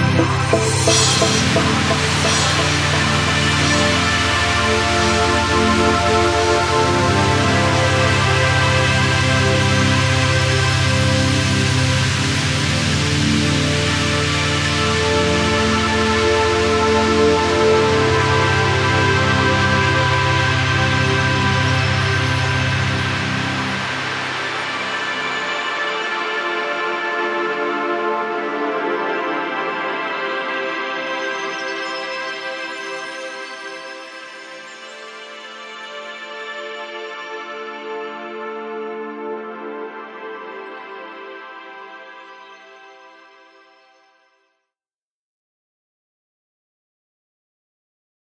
Música